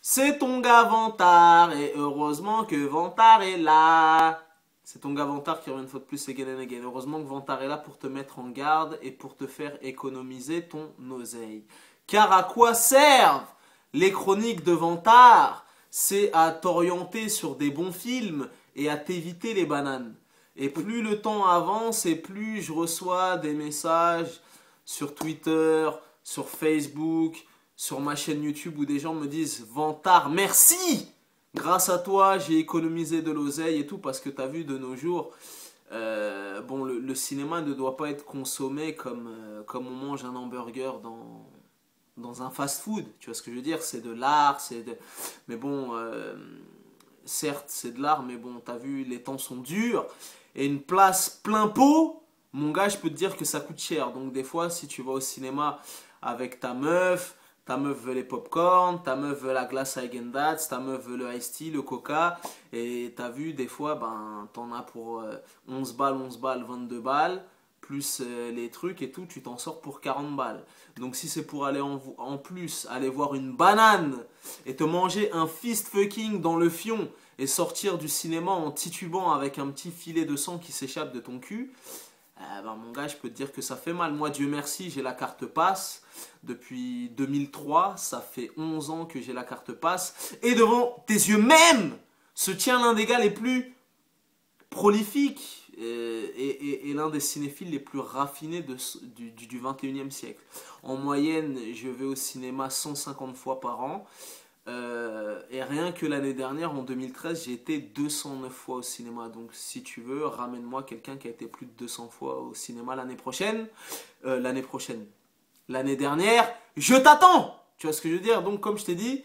C'est ton gars Vantard, et heureusement que Vantard est là. C'est ton gars Vantard qui revient une fois de plus again and again. Heureusement que Vantard est là pour te mettre en garde et pour te faire économiser ton oseille. Car à quoi servent les chroniques de Vantard C'est à t'orienter sur des bons films et à t'éviter les bananes. Et plus le temps avance et plus je reçois des messages sur Twitter, sur Facebook, sur ma chaîne YouTube où des gens me disent Vantard, merci Grâce à toi, j'ai économisé de l'oseille et tout parce que tu as vu de nos jours, euh, bon, le, cinéma ne doit pas être consommé comme, euh, comme on mange un hamburger dans, dans un fast-food. Tu vois ce que je veux dire? C'est de l'art, c'est de... Mais bon, euh, certes, c'est de l'art, mais bon, tu as vu, les temps sont durs. Et une place plein pot, mon gars, je peux te dire que ça coûte cher. Donc des fois, si tu vas au cinéma avec ta meuf, ta meuf veut les popcorn, ta meuf veut la glace Häagen-Dazs, ta meuf veut le iced tea, le coca. Et t'as vu, des fois, ben, t'en as pour 11 euh, balles, 11 balles, 22 balles, plus euh, les trucs et tout, tu t'en sors pour 40 balles. Donc si c'est pour aller en, plus, aller voir une banane et te manger un fist fucking dans le fion et sortir du cinéma en titubant avec un petit filet de sang qui s'échappe de ton cul, ben, mon gars, je peux te dire que ça fait mal. Moi, Dieu merci, j'ai la carte passe. Depuis 2003, ça fait 11 ans que j'ai la carte passe. Et devant tes yeux même se tient l'un des gars les plus prolifiques et, l'un des cinéphiles les plus raffinés du, du 21e siècle. En moyenne, je vais au cinéma 150 fois par an. Euh, et rien que l'année dernière, en 2013, j'ai été 209 fois au cinéma. Donc si tu veux, ramène-moi quelqu'un qui a été plus de 200 fois au cinéma l'année prochaine. Euh, l'année prochaine. L'année dernière, je t'attends Tu vois ce que je veux dire? Donc comme je t'ai dit,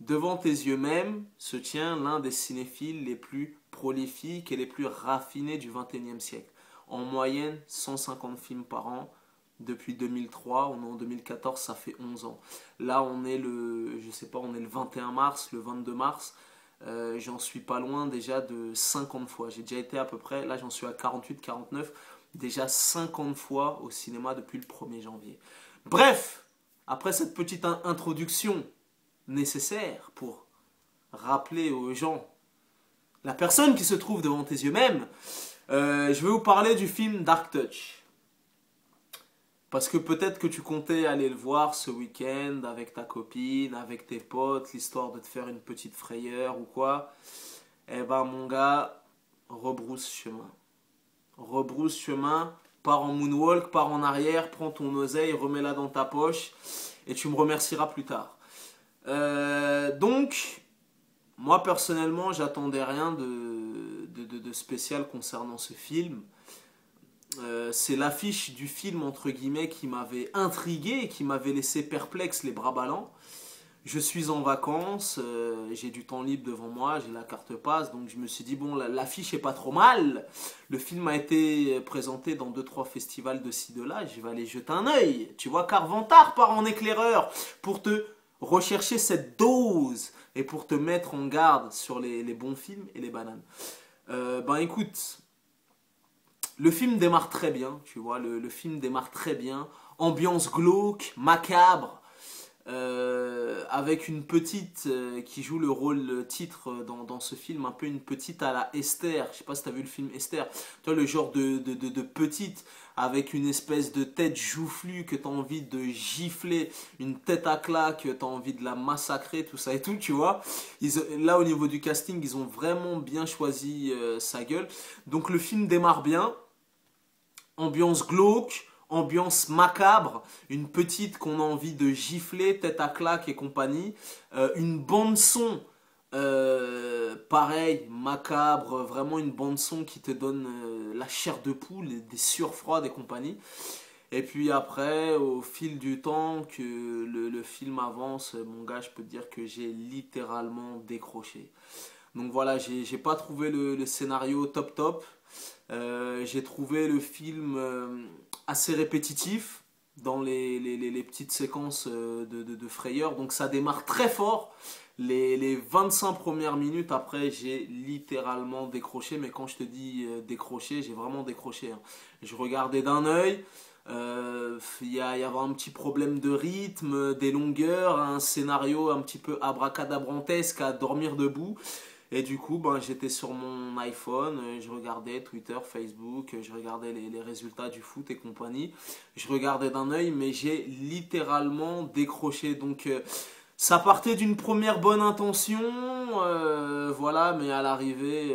devant tes yeux même se tient l'un des cinéphiles les plus prolifiques et les plus raffinés du 21e siècle. En moyenne, 150 films par an depuis 2003, on est en 2014, ça fait 11 ans. Là, on est le, je sais pas, on est le 21 mars, le 22 mars. Euh, j'en suis pas loin déjà de 50 fois. J'ai déjà été à peu près, là j'en suis à 48, 49, déjà 50 fois au cinéma depuis le 1er janvier. Bref, après cette petite introduction nécessaire pour rappeler aux gens la personne qui se trouve devant tes yeux même, euh, je vais vous parler du film Dark Touch. Parce que peut-être que tu comptais aller le voir ce week-end avec ta copine, avec tes potes, l'histoire de te faire une petite frayeur ou quoi. Eh ben mon gars, rebrousse chemin. Rebrousse chemin, pars en moonwalk, pars en arrière, prends ton oseille, remets-la dans ta poche et tu me remercieras plus tard. Euh, donc, moi personnellement, j'attendais rien de, de, spécial concernant ce film. Euh, c'est l'affiche du film entre guillemets qui m'avait intrigué et qui m'avait laissé perplexe les bras ballants. Je suis en vacances, euh, j'ai du temps libre devant moi, j'ai la carte passe, donc je me suis dit bon l'affiche est pas trop mal. Le film a été présenté dans 2-3 festivals de ci de là, je vais aller jeter un œil. Tu vois Carventard part en éclaireur pour te rechercher cette dose et pour te mettre en garde sur les, bons films et les bananes. Euh, ben écoute, le film démarre très bien, tu vois, le, film démarre très bien. Ambiance glauque, macabre, euh, avec une petite euh, qui joue le rôle titre dans, ce film, un peu une petite à la Esther. Je sais pas si tu as vu le film Esther. Tu vois, le genre de, petite avec une espèce de tête joufflue que tu as envie de gifler, une tête à claque, tu as envie de la massacrer, tout ça et tout, tu vois. là, au niveau du casting, ils ont vraiment bien choisi euh, sa gueule. Donc le film démarre bien ambiance glauque, ambiance macabre, une petite qu'on a envie de gifler, tête à claque et compagnie, euh, une bande son euh, pareil, macabre, vraiment une bande son qui te donne euh, la chair de poule, des surfroides et compagnie. Et puis après, au fil du temps que le, film avance, mon gars, je peux te dire que j'ai littéralement décroché. Donc voilà, j'ai pas trouvé le scénario top top. Euh, j'ai trouvé le film euh, assez répétitif dans les, petites séquences euh, de, frayeur. Donc ça démarre très fort. Les, les 25 premières minutes après, j'ai littéralement décroché. Mais quand je te dis décroché, j'ai vraiment décroché. Hein. Je regardais d'un œil. Il y, y avait un petit problème de rythme, des longueurs, un scénario un petit peu abracadabrantesque à dormir debout. Et du coup, ben, j'étais sur mon iPhone, euh, je regardais Twitter, Facebook, je regardais les, résultats du foot et compagnie. Je regardais d'un œil, mais j'ai littéralement décroché. Donc, euh, ça partait d'une première bonne intention, euh, voilà, mais à l'arrivée,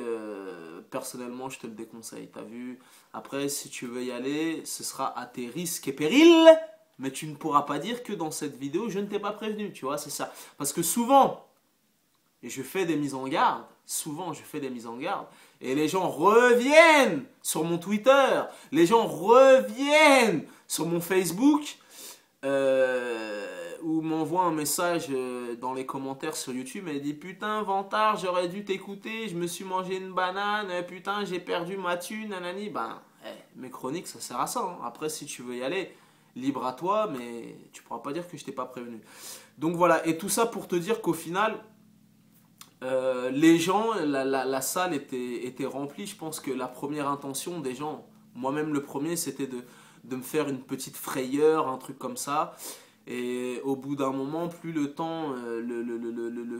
personnellement, je te le déconseille. T'as vu Après, si tu veux y aller, ce sera à tes risques et périls. Mais tu ne pourras pas dire que dans cette vidéo, je ne t'ai pas prévenu, tu vois, c'est ça. Parce que souvent, et je fais des mises en garde, souvent je fais des mises en garde, et les gens reviennent sur mon Twitter, les gens reviennent sur mon Facebook, euh, ou m'envoient un message euh, dans les commentaires sur YouTube et dit putain Vantard j'aurais dû t'écouter, je me suis mangé une banane, putain j'ai perdu ma thune, nanani, ben eh, mes chroniques ça sert à ça, hein. après si tu veux y aller, libre à toi, mais tu pourras pas dire que je t'ai pas prévenu. Donc voilà, et tout ça pour te dire qu'au final, euh, les gens, la, salle était, remplie. Je pense que la première intention des gens, moi-même le premier, c'était de, me faire une petite frayeur, un truc comme ça. Et au bout d'un moment, plus le temps, euh, le,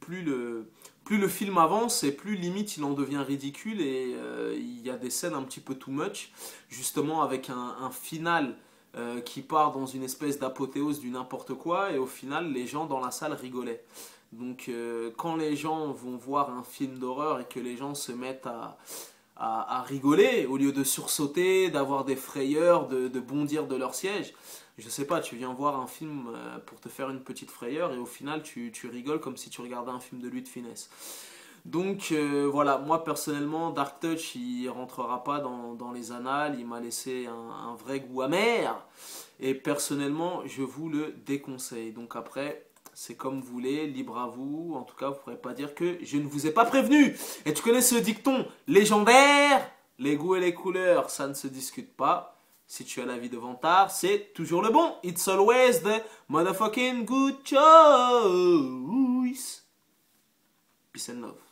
plus, le, plus le film avance et plus limite il en devient ridicule. Et euh, il y a des scènes un petit peu too much, justement avec un, un final qui part dans une espèce d'apothéose du n'importe quoi. Et au final, les gens dans la salle rigolaient. Donc euh, quand les gens vont voir un film d'horreur et que les gens se mettent à, à, rigoler au lieu de sursauter, d'avoir des frayeurs, de, de, bondir de leur siège, je sais pas, tu viens voir un film euh, pour te faire une petite frayeur et au final tu, tu rigoles comme si tu regardais un film de lui de finesse. Donc euh, voilà, moi personnellement, Dark Touch, il rentrera pas dans, dans les annales, il m'a laissé un, un, vrai goût amer. Et personnellement, je vous le déconseille. Donc après, c'est comme vous voulez, libre à vous. En tout cas, vous ne pourrez pas dire que je ne vous ai pas prévenu. Et tu connais ce dicton légendaire? Les goûts et les couleurs, ça ne se discute pas. Si tu as la vie de Vantard, c'est toujours le bon. It's always the motherfucking good choice. Peace and love.